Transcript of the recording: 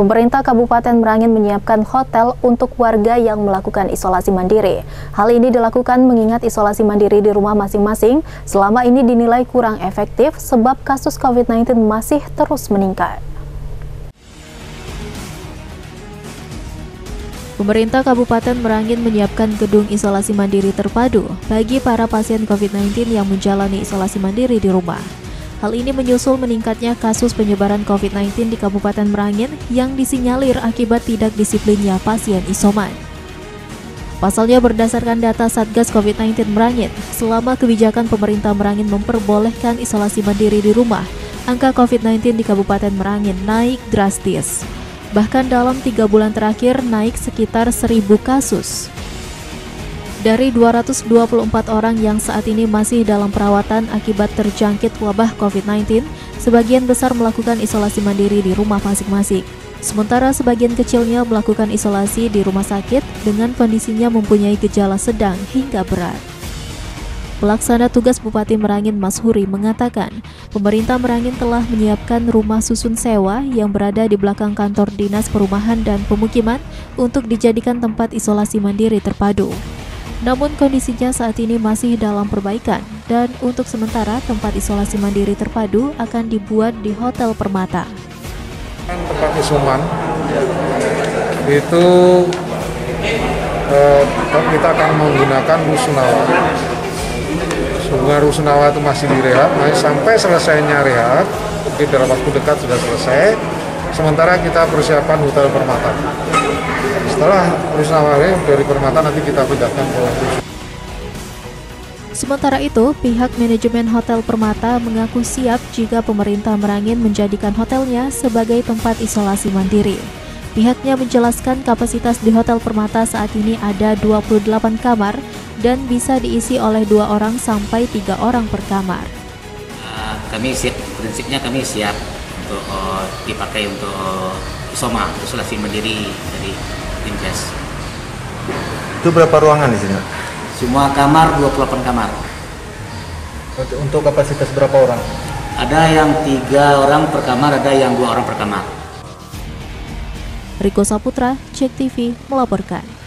Pemerintah Kabupaten Merangin menyiapkan hotel untuk warga yang melakukan isolasi mandiri. Hal ini dilakukan mengingat isolasi mandiri di rumah masing-masing selama ini dinilai kurang efektif sebab kasus COVID-19 masih terus meningkat. Pemerintah Kabupaten Merangin menyiapkan gedung isolasi mandiri terpadu bagi para pasien COVID-19 yang menjalani isolasi mandiri di rumah. Hal ini menyusul meningkatnya kasus penyebaran COVID-19 di Kabupaten Merangin yang disinyalir akibat tidak disiplinnya pasien isoman. Pasalnya berdasarkan data Satgas COVID-19 Merangin, selama kebijakan pemerintah Merangin memperbolehkan isolasi mandiri di rumah, angka COVID-19 di Kabupaten Merangin naik drastis. Bahkan dalam tiga bulan terakhir naik sekitar seribu kasus. Dari 224 orang yang saat ini masih dalam perawatan akibat terjangkit wabah COVID-19, sebagian besar melakukan isolasi mandiri di rumah masing-masing. Sementara sebagian kecilnya melakukan isolasi di rumah sakit dengan kondisinya mempunyai gejala sedang hingga berat. Pelaksana tugas Bupati Merangin Mas Huri mengatakan, pemerintah Merangin telah menyiapkan rumah susun sewa yang berada di belakang kantor Dinas Perumahan dan Pemukiman untuk dijadikan tempat isolasi mandiri terpadu. Namun kondisinya saat ini masih dalam perbaikan dan untuk sementara tempat isolasi mandiri terpadu akan dibuat di Hotel Permata. Tempat isoman itu eh, kita akan menggunakan rusunawa Sungai Rusunawa itu masih direhab, nah, sampai selesainya rehab, mungkin dalam waktu dekat sudah selesai. Sementara kita persiapan Hotel Permata. Setelah Rusunawa dari Permata nanti kita pindahkan ke Sementara itu, pihak manajemen Hotel Permata mengaku siap jika pemerintah Merangin menjadikan hotelnya sebagai tempat isolasi mandiri. Pihaknya menjelaskan kapasitas di Hotel Permata saat ini ada 28 kamar dan bisa diisi oleh dua orang sampai tiga orang per kamar. Uh, kami siap, prinsipnya kami siap untuk uh, dipakai untuk uh, isoma, isolasi mandiri dari Dinkes. Itu berapa ruangan di sini? Semua kamar 28 kamar. Untuk kapasitas berapa orang? Ada yang tiga orang per kamar, ada yang dua orang per kamar. Riko Saputra, Cek TV melaporkan.